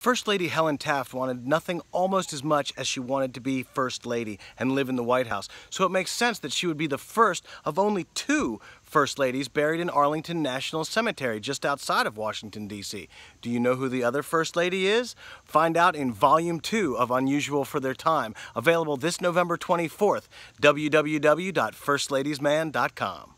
First Lady Helen Taft wanted nothing almost as much as she wanted to be First Lady and live in the White House. So it makes sense that she would be the first of only two First Ladies buried in Arlington National Cemetery just outside of Washington, D.C. Do you know who the other First Lady is? Find out in Volume 2 of Unusual for Their Time, available this November 24th, www.firstladiesman.com.